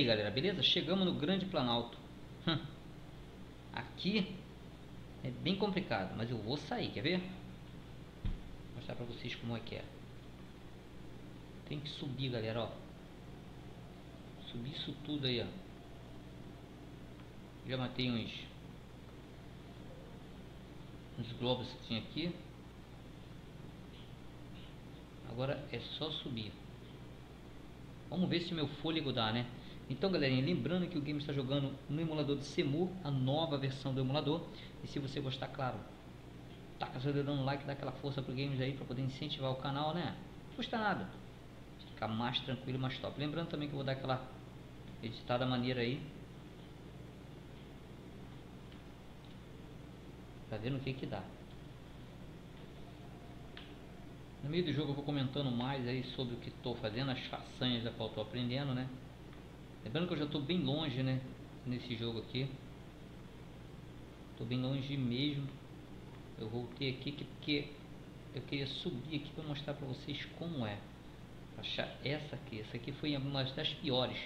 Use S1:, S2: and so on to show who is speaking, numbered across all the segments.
S1: Aí galera, beleza? Chegamos no Grande Planalto. Hum. Aqui é bem complicado, mas eu vou sair, quer ver? Vou mostrar pra vocês como é que é. Tem que subir, galera, ó. Subir isso tudo aí, ó. Já matei uns uns globos que tinha aqui. Agora é só subir. Vamos ver se meu fôlego dá, né? Então, galerinha, lembrando que o game está jogando no emulador de Semu, a nova versão do emulador. E se você gostar, claro, taca seu dedão no like, dá aquela força pro games aí para poder incentivar o canal, né? Não custa nada. Ficar mais tranquilo, mais top. Lembrando também que eu vou dar aquela editada maneira aí. Pra ver no que que dá. No meio do jogo eu vou comentando mais aí sobre o que estou fazendo, as façanhas da qual estou aprendendo, né? Lembrando que eu já estou bem longe, né? Nesse jogo aqui. Estou bem longe mesmo. Eu voltei aqui porque eu queria subir aqui para mostrar para vocês como é. Achar essa aqui. Essa aqui foi uma das piores.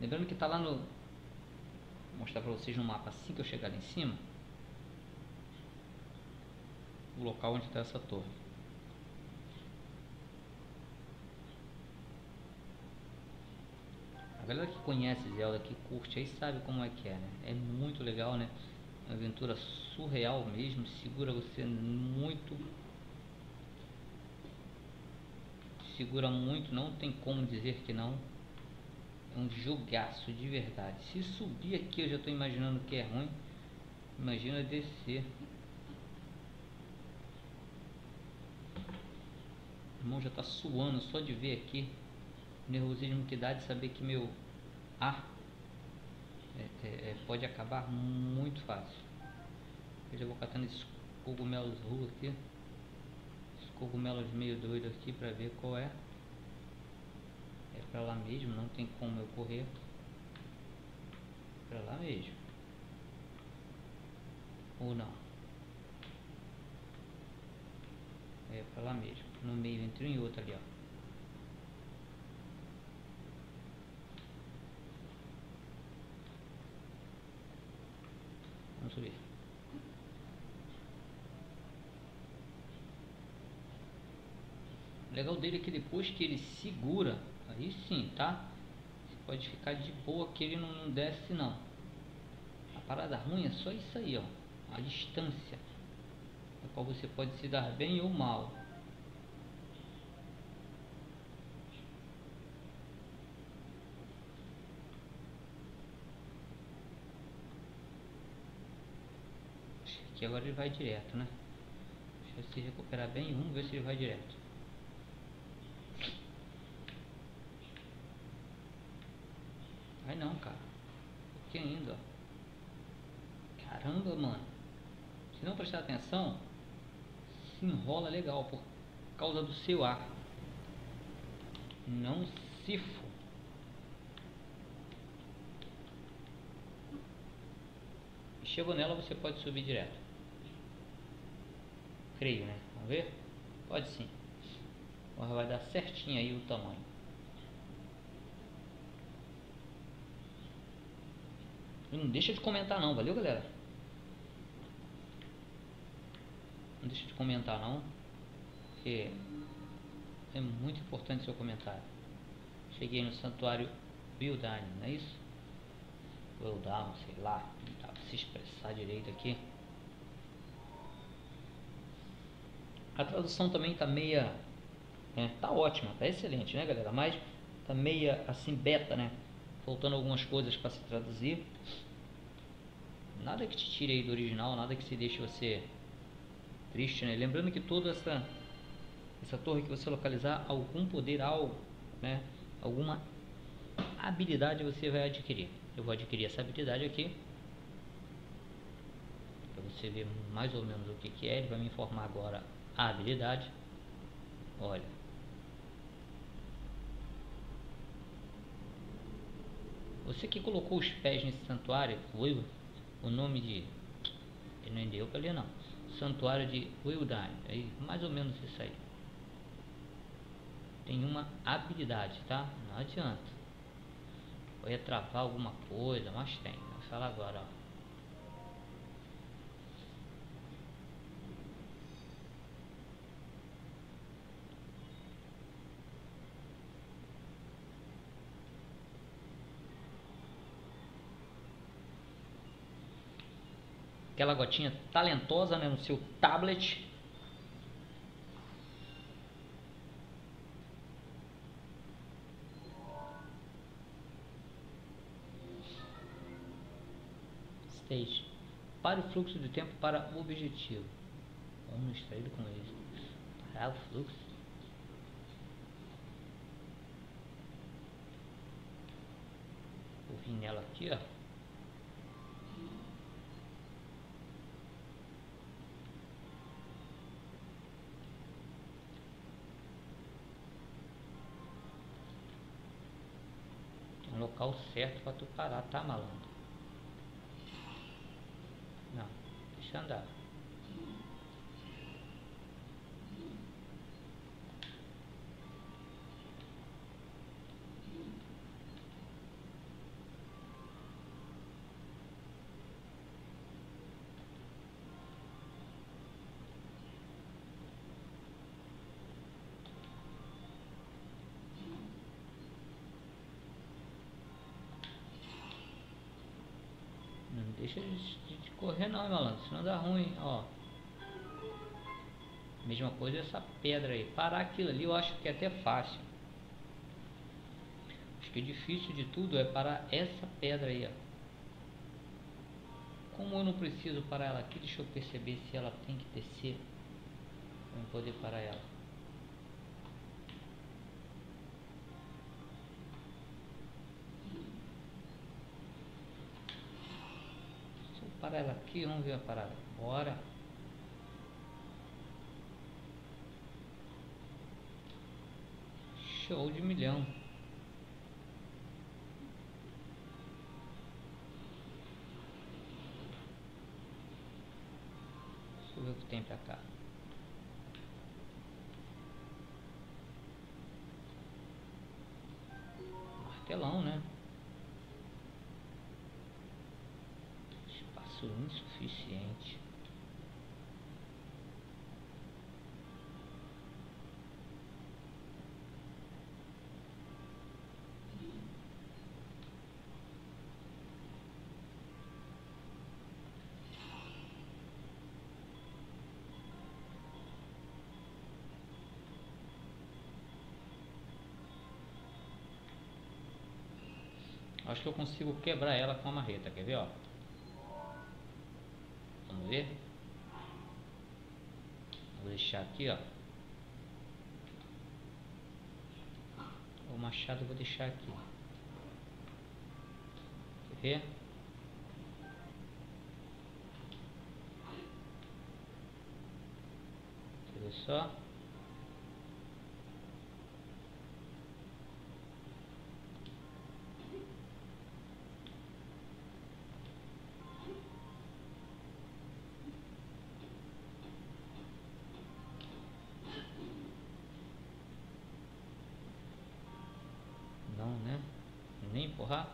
S1: Lembrando que está lá no... Vou mostrar para vocês no mapa assim que eu chegar lá em cima. O local onde está essa torre. A galera que conhece Zelda, que curte aí, sabe como é que é, né? É muito legal, né? Uma aventura surreal mesmo, segura você muito. Segura muito, não tem como dizer que não. É um jogaço de verdade. Se subir aqui eu já estou imaginando que é ruim. Imagina descer. O irmão já está suando só de ver aqui nervosismo que dá de saber que meu ar é, é, é, pode acabar muito fácil. Eu já vou catando esses cogumelos rua aqui. Esses cogumelos meio doidos aqui para ver qual é. É pra lá mesmo, não tem como eu correr. Pra lá mesmo. Ou não. É pra lá mesmo. No meio entre um e outro ali, ó. Vamos subir. O legal dele é que depois que ele segura, aí sim, tá? Você pode ficar de boa que ele não, não desce não. A parada ruim é só isso aí, ó. A distância. A qual você pode se dar bem ou mal. Aqui, agora ele vai direto, né? Deixa eu se recuperar bem, vamos ver se ele vai direto. Vai não, cara. Aqui ainda, ó. Caramba, mano. Se não prestar atenção, se enrola legal por causa do seu ar. Não se for. Chegou nela, você pode subir direto creio, né? Vamos ver? Pode sim. Agora vai dar certinho aí o tamanho. E não deixa de comentar não, valeu galera? Não deixa de comentar não, porque é muito importante seu comentário. Cheguei no santuário Bildane, não é isso? Wildown, sei lá, não dá pra se expressar direito aqui. A tradução também tá meia. Né, tá ótima, tá excelente, né, galera? Mas tá meia assim, beta, né? Faltando algumas coisas para se traduzir. Nada que te tire aí do original, nada que se deixe você triste, né? Lembrando que toda essa essa torre que você localizar, algum poder, algo, né? Alguma habilidade você vai adquirir. Eu vou adquirir essa habilidade aqui. Para você ver mais ou menos o que, que é. Ele vai me informar agora habilidade. Olha. Você que colocou os pés nesse santuário, foi o nome de. Ele não deu para ler não. Santuário de Wildine. É mais ou menos isso aí. Tem uma habilidade, tá? Não adianta. Eu ia travar alguma coisa, mas tem. Vou falar agora, ó. Aquela gotinha talentosa né, no seu tablet. Stage. Pare o fluxo de tempo para o objetivo. Vamos extrair com ele. Parar o fluxo. Vir nela aqui, ó. Certo para tu parar, tá malandro? Não, deixa andar. Deixa de, correr não, malandro, senão dá ruim, ó. Mesma coisa essa pedra aí. Parar aquilo ali eu acho que é até fácil. Acho que o difícil de tudo é parar essa pedra aí, ó. Como eu não preciso parar ela aqui, deixa eu perceber se ela tem que descer para poder parar ela. Parar ela aqui, vamos ver a parada. Bora. Show de milhão. Deixa eu ver o que tem pra cá. Martelão, né? Insuficiente. Acho que eu consigo quebrar ela com a marreta, quer ver, ó? Ver? Vou deixar aqui, ó. O machado vou deixar aqui. Quer ver? Quer ver só? Empurrar?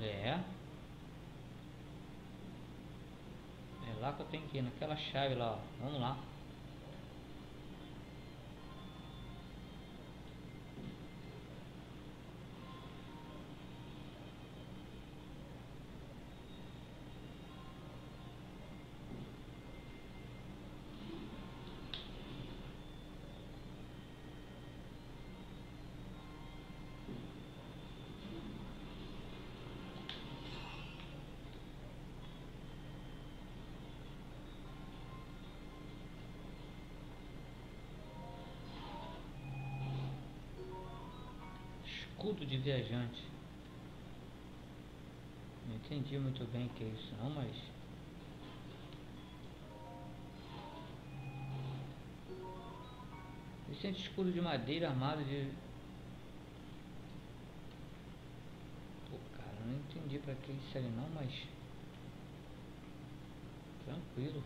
S1: É. É lá que eu tenho que ir, naquela chave lá, ó. Vamos lá. Escudo de viajante. Não entendi muito bem o que é isso não, mas... Recente escudo de madeira armado de... Pô, cara, não entendi pra que isso ali não, mas... Tranquilo.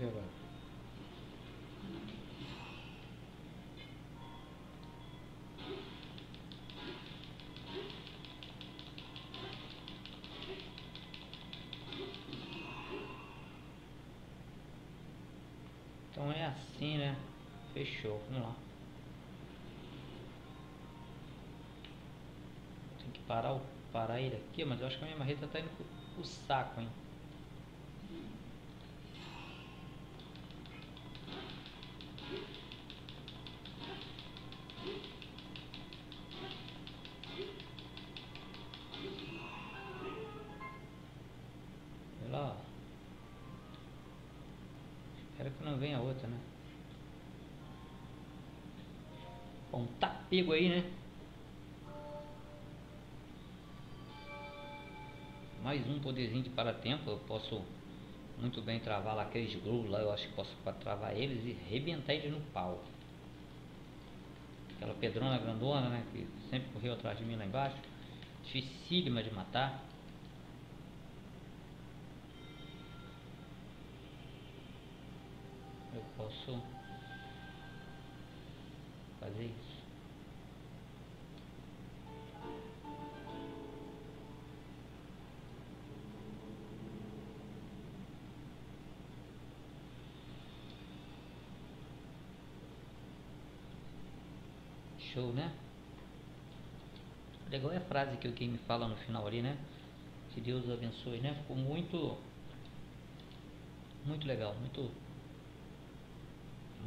S1: Agora. Então é assim, né? Fechou, vamos lá. Tem que parar, o, parar ele aqui, mas eu acho que a minha marreta tá indo pro, pro saco, hein? Espero que não venha outra, né? Bom, tá pego aí, né? Mais um poderzinho de paratempo. Eu posso muito bem travar lá aqueles grus lá. Eu acho que posso travar eles e rebentar eles no pau. Aquela pedrona grandona, né? Que sempre correu atrás de mim lá embaixo. Dificílima de matar. Eu posso fazer isso. Show, né? Legal é a frase que o Kim me fala no final ali, né? Que Deus abençoe, né? Ficou muito, muito legal, muito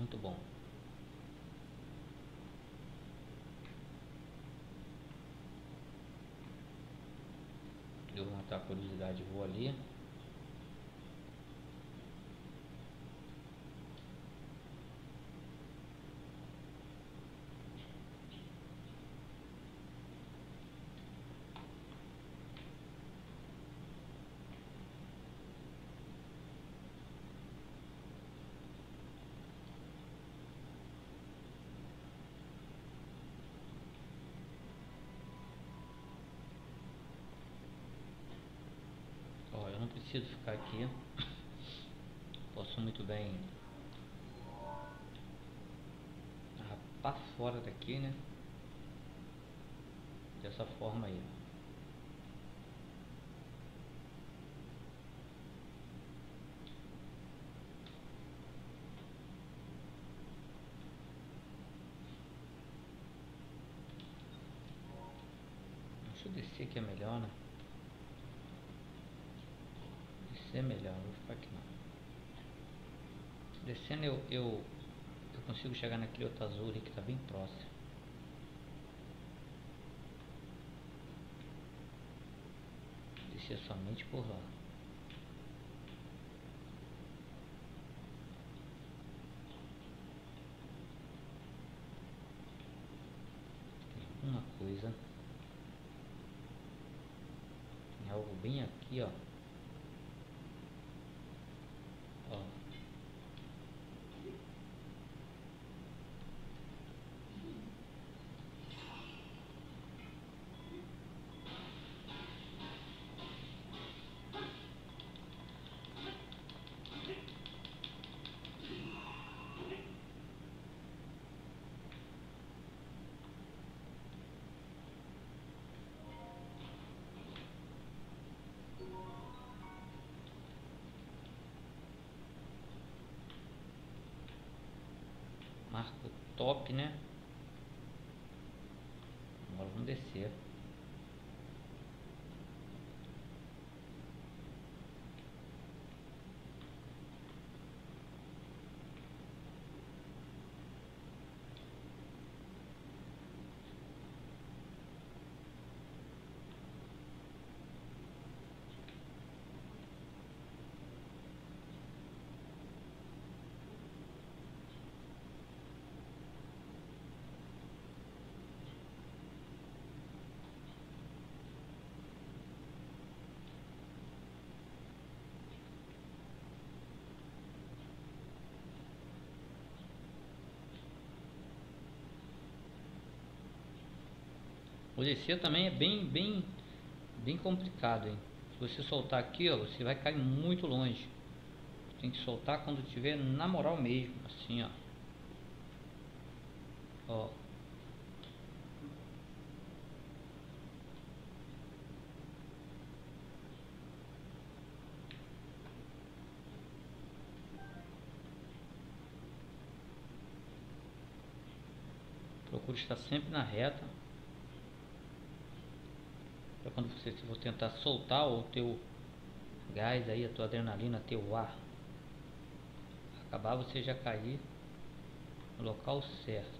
S1: muito bom. Eu vou matar a curiosidade, vou ali. Preciso ficar aqui. Posso muito bem rapar fora daqui, né? Dessa forma aí. Deixa eu descer aqui é melhor, né? Descer melhor, vou ficar aqui não. Descendo eu, eu, eu consigo chegar naquele outro azul ali que está bem próximo. Descer somente por lá. Tem uma coisa. Tem algo bem aqui, ó. um, marco top, né? Agora vamos descer. Descer também é bem, bem, bem complicado, hein? Se você soltar aqui, ó, você vai cair muito longe. tem que soltar quando tiver na moral mesmo, assim, ó. Ó. Procure estar sempre na reta. Quando você for tentar soltar o teu gás aí, a tua adrenalina, teu ar acabar, você já cair no local certo.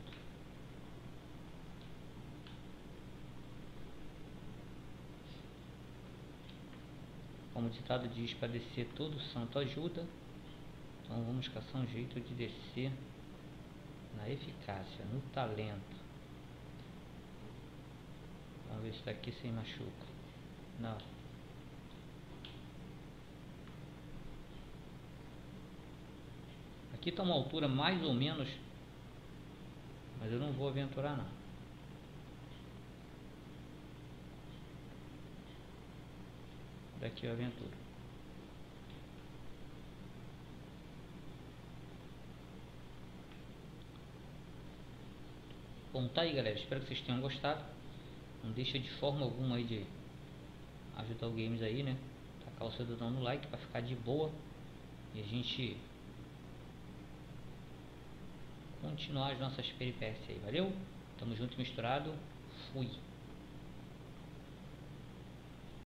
S1: Como o ditado diz, para descer todo santo ajuda. Então vamos caçar um jeito de descer na eficácia, no talento. Ver se daqui sem machuca. Não. Aqui está uma altura mais ou menos, mas eu não vou aventurar não. Daqui eu aventuro. Bom, tá aí galera, espero que vocês tenham gostado. Não deixa de forma alguma aí de ajudar o games aí, né? Tacar o seu dedão no like para ficar de boa. E a gente continuar as nossas peripécias aí, valeu? Tamo junto misturado, fui!